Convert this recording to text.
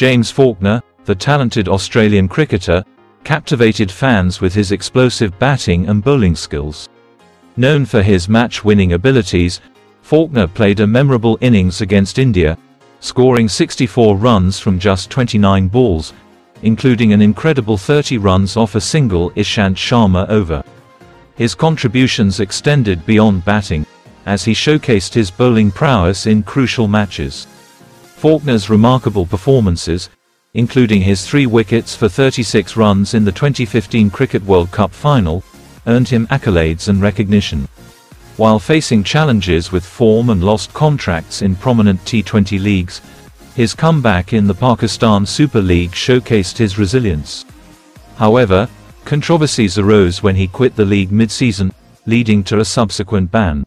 James Faulkner, the talented Australian cricketer, captivated fans with his explosive batting and bowling skills. Known for his match-winning abilities, Faulkner played a memorable innings against India, scoring 64 runs from just 29 balls, including an incredible 30 runs off a single Ishant Sharma over. His contributions extended beyond batting, as he showcased his bowling prowess in crucial matches. Faulkner's remarkable performances, including his three wickets for 36 runs in the 2015 Cricket World Cup final, earned him accolades and recognition. While facing challenges with form and lost contracts in prominent T20 leagues, his comeback in the Pakistan Super League showcased his resilience. However, controversies arose when he quit the league mid-season, leading to a subsequent ban.